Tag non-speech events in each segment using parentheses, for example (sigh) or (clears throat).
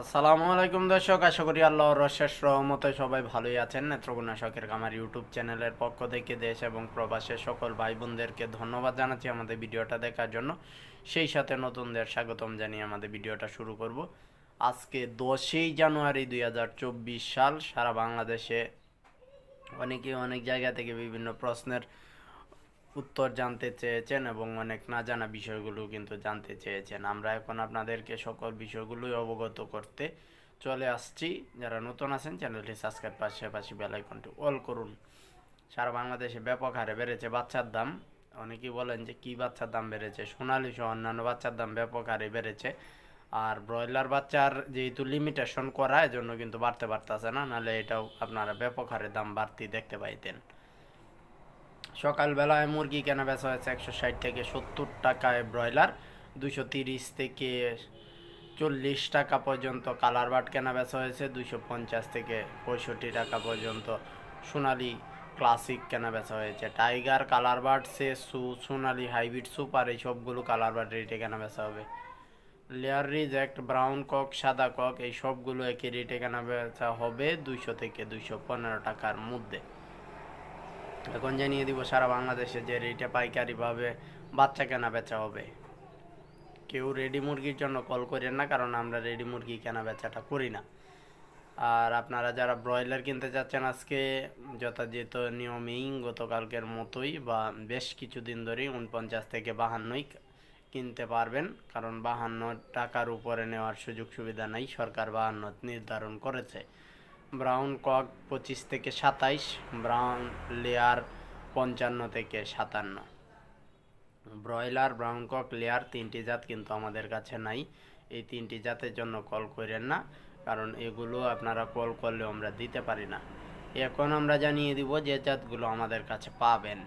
আসসালামু আলাইকুম দর্শক, আশা করি আল্লাহর শেষ রহমতে সবাই ভালোই আছেন। নেত্রকোনা শখের আমার ইউটিউব চ্যানেলের পক্ষ থেকে দেশ এবং প্রবাসের সকল ভাই বোনদেরকে ধন্যবাদ জানাচ্ছি আমাদের ভিডিওটা দেখার জন্য। সেই সাথে নতুনদের স্বাগতম জানিয়ে আমাদের ভিডিওটা শুরু করব। আজকে দশই জানুয়ারি দুই হাজার চব্বিশ সাল, সারা বাংলাদেশে অনেকে অনেক জায়গা থেকে বিভিন্ন প্রশ্নের উত্তর জানতে চেয়েছেন এবং অনেক না জানা বিষয়গুলো কিন্তু জানতে চেয়েছেন। আমরা এখন আপনাদেরকে সকল বিষয়গুলোই অবগত করতে চলে আসছি। যারা নতুন আছেন, চ্যানেলটি সাবস্ক্রাইব পাশাপাশি বেল আইকনটি অল করুন। সারা বাংলাদেশে ব্যাপক হারে বেড়েছে বাচ্চার দাম। অনেকেই বলেন যে, কি বাচ্চার দাম বেড়েছে? সোনালি সহ অন্যান্য বাচ্চার দাম ব্যাপক হারে বেড়েছে। আর ব্রয়লার বাচ্চার যেহেতু লিমিটেশন করা, এজন্য কিন্তু বাড়তে পারতেছে না। নাহলে এটাও আপনারা ব্যাপক হারে দাম বাড়তি দেখতে পাইতেন। সকালবেলায় মুরগি কেনা বেচা হয়েছে একশো ষাট থেকে সত্তর টাকায় ব্রয়লার, দুশো তিরিশ থেকে চল্লিশ টাকা পর্যন্ত কালার বাট কেনা বেচা হয়েছে, দুশো পঞ্চাশ থেকে পঁয়ষট্টি টাকা পর্যন্ত সোনালি ক্লাসিক কেনা বেচা হয়েছে। টাইগার, কালার বাট সে সু সোনালি হাইব্রিড, সুপার, এই সবগুলো কালার বাট রেটে কেনা বেচা হবে। লেয়ার রিজেক্ট, ব্রাউন কক, সাদা কক, এই সবগুলো একই রেটে কেনা বেচা হবে দুইশো থেকে দুইশো পনেরো টাকার মধ্যে। এখন জানিয়ে দিব সারা বাংলাদেশে যে রেটে পাইকারিভাবে বাচ্চা কেনা বেচা হবে। কেউ রেডি মুরগির জন্য কল করেন না, কারণ আমরা রেডি মুরগি কেনা বেচাটা করি না। আর আপনারা যারা ব্রয়লার কিনতে চাচ্ছেন আজকে, যথাযথ নিয়মেই গতকালকের মতোই বা বেশ কিছুদিন ধরেই উনপঞ্চাশ থেকে বাহান্নই কিনতে পারবেন, কারণ বাহান্ন টাকার উপরে নেওয়ার সুযোগ সুবিধা নাই, সরকার বাহান্ন নির্ধারণ করেছে। ব্রাউন কক পঁচিশ থেকে সাতাইশ, ব্রাউন লেয়ার পঞ্চান্ন থেকে সাতান্ন। ব্রয়লার, ব্রাউন কক লেয়ার তিনটি জাত কিন্তু আমাদের কাছে নাই। এই তিনটি জাতের জন্য কল করেন না, কারণ এগুলো আপনারা কল করলেও আমরা দিতে পারি না। এখন আমরা জানিয়ে দিব যে জাতগুলো আমাদের কাছে পাবেন।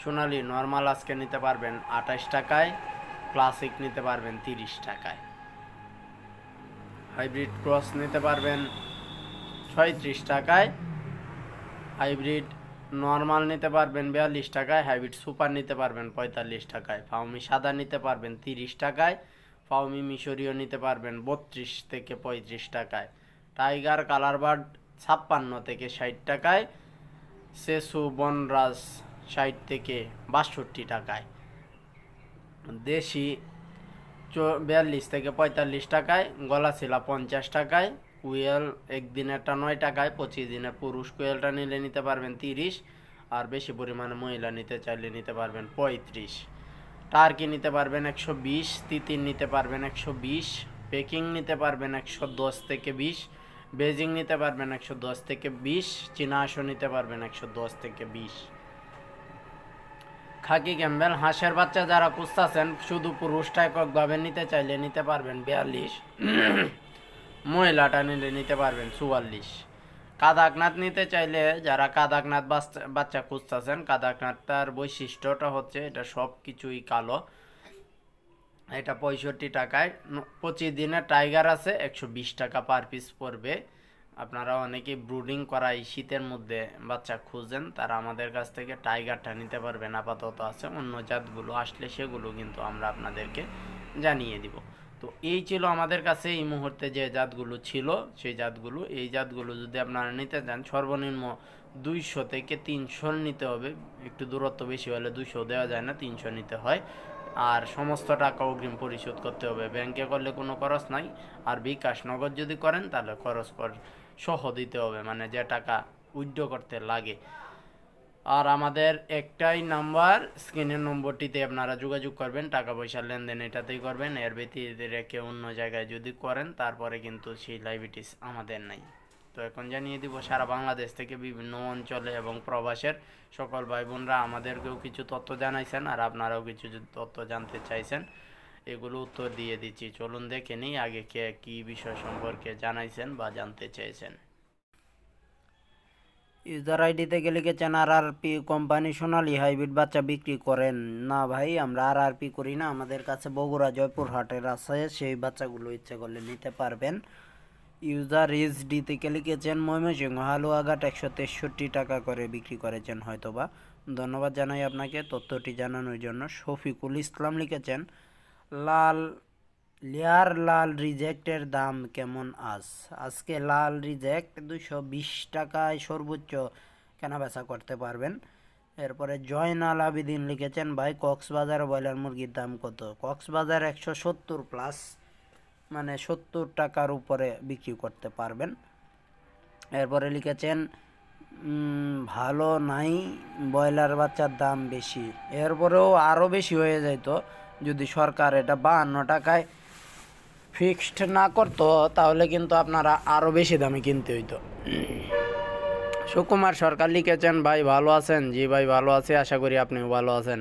সোনালি, নর্মাল আজকে নিতে পারবেন আঠাশ টাকায়, ক্লাসিক নিতে পারবেন তিরিশ টাকায়। হাইব্রিড ক্রস নিতে পারবেন। ছয়ত্রিশ টাকায় হাইব্রিড নর্মাল নিতে পারবেন বিয়াল্লিশ টাকায়, হাইব্রিড সুপার নিতে পারবেন পঁয়তাল্লিশ টাকায় ফাউমি সাদা নিতে পারবেন তিরিশ টাকায় ফাউমি মিশরীয় নিতে পারবেন বত্রিশ থেকে পঁয়ত্রিশ টাকায়, টাইগার কালার বার্ড ছাপ্পান্ন থেকে ষাট টাকায়, সেসু বনরাজ ষাট থেকে বাষট্টি টাকায়। দেশি বিয়াল্লিশ থেকে পঁয়তাল্লিশ টাকায়, গলা ছিলা পঞ্চাশ টাকায়, কুয়েল একদিনেরটা নয় টাকায়, পঁচিশ দিনে পুরুষ কুয়েলটা নিলে নিতে পারবেন তিরিশ, আর বেশি পরিমাণে মহিলা নিতে চাইলে নিতে পারবেন পঁয়ত্রিশ। টার্কি নিতে পারবেন একশো বিশ, তিতির নিতে পারবেন একশো বিশ, পেকিং নিতে পারবেন একশো দশ থেকে বিশ, বেজিং নিতে পারবেন একশো দশ থেকে বিশ, চীনা নিতে পারবেন একশো দশ থেকে বিশ। খাকি ক্যাম্বেল, হাঁসের বাচ্চা যারা খুঁজতেছেন, শুধু পুরুষটা এককভাবে নিতে চাইলে নিতে পারবেন বিয়াল্লিশ। মহিলাটা নিলে নিতে পারবেন চুয়াল্লিশ। কাদাকনাথ নিতে চাইলে যারা কাদাকনাথ বাচ্চা খুঁজতেছেন, কাদাকনাথটার বৈশিষ্ট্যটা হচ্ছে এটা সব কিছুই কালো। এটা পঁয়ষট্টি টাকায়। পঁচিশ দিনের টাইগার আছে, একশো বিশ টাকা পার পিস পড়বে। আপনারা অনেকে ব্রুডিং করা এই শীতের মধ্যে বাচ্চা খুঁজেন, তারা আমাদের কাছ থেকে টাইগারটা নিতে পারবেন, আপাতত আছে, অন্য জাতগুলো আসলে সেগুলো কিন্তু আমরা আপনাদেরকে জানিয়ে দিব। তো এই ছিল আমাদের কাছে এই মুহূর্তে যে জাতগুলো ছিল, সেই জাতগুলো। এই জাতগুলো যদি আপনারা নিতে চান, সর্বনিম্ন দুইশো থেকে তিনশো নিতে হবে। একটু দূরত্ব বেশি হলে দুইশো দেওয়া যায় না, তিনশো নিতে হয়। আর সমস্ত টাকা অগ্রিম পরিশোধ করতে হবে। ব্যাংকে করলে কোনো খরচ নাই। আর বিকাশ নগদ যদি করেন, তাহলে খরচ কর সহ দিতে হবে মানে যে টাকা উইথড্র করতে লাগে। আর আমাদের একটাই নাম্বার, স্ক্রিনের নম্বরটিতে আপনারা যোগাযোগ করবেন টাকা পয়সার লেনদেন এটাতেই করবেন, এর ব্যতীত রেখে অন্য জায়গায় যদি করেন, তারপরে কিন্তু সেই লাইবিটিস আমাদের নাই। তো এখন জানিয়ে দিব, সারা বাংলাদেশ থেকে বিভিন্ন অঞ্চলে এবং প্রবাসের সকল ভাই বোনরা আমাদেরকেও কিছু তথ্য জানাইছেন, আর আপনারাও কিছু তথ্য জানতে চাইছেন এগুলো উত্তর দিয়ে দিচ্ছি। চলুন দেখে নিই আগে কে কী বিষয় সম্পর্কে জানাইছেন বা জানতে চেয়েছেন ইউজার আইডিতে গেলে লিখেছেন আর R P company Sonali hybrid বাচ্চা বিক্রি করেন? না ভাই, আমরা আর আর পি করি না। আমাদের কাছে বগুড়া, জয়পুর হাটের আছে, সেই বাচ্চাগুলো ইচ্ছে করলে নিতে পারবেন। ইউজার এইচ ডি থেকে লিখেছেন ময়মনসিংহ, হালুয়াঘাট একশো তেষট্টি টাকা করে বিক্রি করেছেন হয়তোবা। ধন্যবাদ জানাই আপনাকে। তথ্যটি জানানোর জন্য শফিকুল ইসলাম লিখেছেন লাল, লেয়ার লাল রিজেক্টের দাম কেমন আজ? আজকে লাল রিজেক্ট দুশো বিশ টাকায় সর্বোচ্চ কেনা বেচা করতে পারবেন। এরপরে জয়নাল আবিদিন লিখেছেন, ভাই, কক্সবাজার ব্রয়লার মুরগির দাম কত? কক্সবাজার একশো সত্তর প্লাস মানে সত্তর টাকার উপরে বিক্রি করতে পারবেন। এরপরে লিখেছেন ভালো নাই, ব্রয়লার বাচ্চার দাম বেশি। এরপরেও আরও বেশি হয়ে যাইতো। যদি সরকার এটা বাহান্ন টাকায় ফিক্সড না করতো, তাহলে কিন্তু আপনারা আরও বেশি দামে কিনতে হইতো। সুকুমার সরকার লিখেছেন, ভাই, ভালো আছেন? জি ভাই, ভালো আছি, আশা করি আপনিও ভালো আছেন।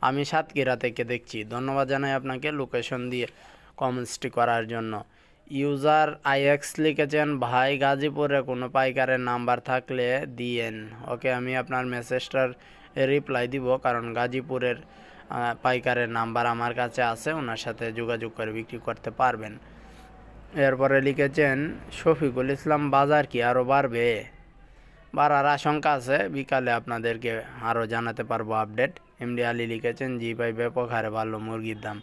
আমি সাতক্ষীরা থেকে দেখছি। ধন্যবাদ জানাই আপনাকে লোকেশন দিয়ে কমেন্টসটি করার জন্য। ইউজার আইএক্স লিখেছেন, ভাই, গাজীপুরে কোনো পাইকারের নাম্বার থাকলে দিয়েন। ওকে, আমি আপনার মেসেজটার রিপ্লাই দিব, কারণ গাজীপুরের পাইকারের নাম্বার আমার কাছে আছে, ওনার সাথে যোগাযোগ করে বিক্রি করতে পারবেন। এরপরে লিখেছেন, শফিকুল ইসলাম বাজার কি আরও বাড়বে? বাড়ার আশঙ্কা আছে, বিকালে আপনাদেরকে আরও জানাতে পারব আপডেট। এমডি আলী লিখেছেন, জি ভাই, ব্যাপক হারে ভালো মুরগির দাম।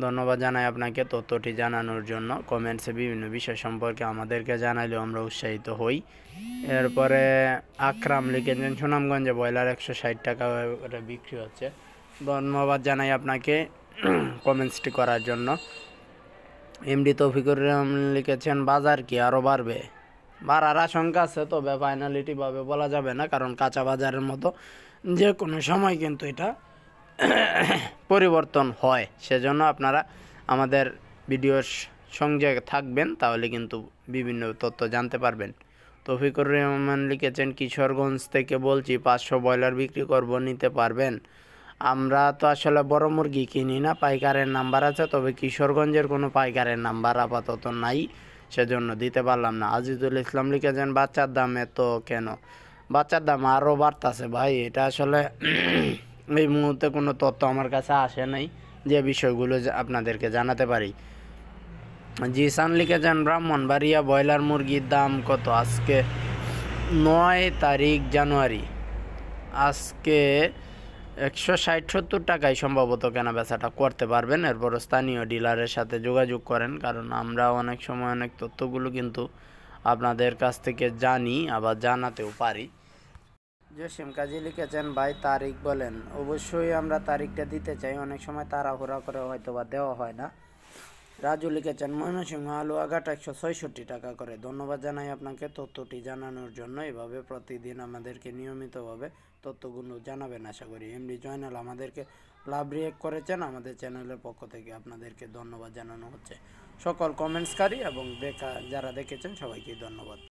ধন্যবাদ জানাই আপনাকে তথ্যটি জানানোর জন্য। কমেন্টসে বিভিন্ন বিষয় সম্পর্কে আমাদেরকে জানালেও আমরা উৎসাহিত হই। এরপরে আকরাম লিখেছেন, সুনামগঞ্জে ব্রয়লার একশো ষাট টাকা করে বিক্রি হচ্ছে। ধন্যবাদ জানাই আপনাকে কমেন্টসটি করার জন্য। এমডি তৌফিকুর রহমান লিখেছেন, বাজার কি আরও বাড়বে? বাড়ার আশঙ্কা আছে, তবে ফাইনালিটিভাবে বলা যাবে না, কারণ কাঁচা বাজারের মতো যে কোনো সময় কিন্তু এটা পরিবর্তন হয়। সেজন্য আপনারা আমাদের ভিডিওর সঙ্গে থাকবেন, তাহলে কিন্তু বিভিন্ন তথ্য জানতে পারবেন। তৌফিকুর রহমান লিখেছেন, কিশোরগঞ্জ থেকে বলছি, পাঁচশো ব্রয়লার বিক্রি করব, নিতে পারবেন? আমরা তো আসলে বড় মুরগি কিনি না, পাইকারের নাম্বার আছে, তবে কিশোরগঞ্জের কোনো পাইকারের নাম্বার আপাতত নাই, সেজন্য দিতে পারলাম না। আজিজুল ইসলাম লিখেছেন, বাচ্চার দাম এত কেন? বাচ্চার দাম আরও বাড়তাছে ভাই, এটা আসলে (clears throat) এই মুহূর্তে কোনো তথ্য আমার কাছে আসে নাই, যে বিষয়গুলো আপনাদেরকে জানাতে পারি। জিসান লিখেছেন, ব্রাহ্মণবাড়িয়া ব্রয়লার মুরগির দাম কত? আজকে নয় তারিখ জানুয়ারি। আজকে একশো ষাট সত্তর টাকায় সম্ভবত কেনাবেচাটা করতে পারবেন। এরপর স্থানীয় ডিলারের সাথে যোগাযোগ করেন, কারণ আমরা অনেক সময় অনেক তথ্যগুলো কিন্তু আপনাদের কাছ থেকে জানি আবার জানাতেও পারি। যে সিম কাজী লিখেছেন, ভাই, তারিখ বলেন। অবশ্যই আমরা তারিখটা দিতে চাই। অনেক সময় তাড়াহুড়া করে হয়তো বা দেওয়া হয় না। রাজু লিখেছেন ময়মনসিংহ আলু আঘাট একশো ছয়ষট্টি টাকা করে। ধন্যবাদ জানাই আপনাকে তথ্যটি জানানোর জন্য। এভাবে প্রতিদিন আমাদেরকে নিয়মিতভাবে তথ্যগুলো জানাবেন আশা করি। এমডি জয়নাল আমাদেরকে লাভ রিয়েক্ট করেছেন। আমাদের চ্যানেলের পক্ষ থেকে আপনাদেরকে ধন্যবাদ জানানো হচ্ছে। সকল কমেন্টসকারী এবং দেখা যারা দেখেছেন সবাইকে ধন্যবাদ।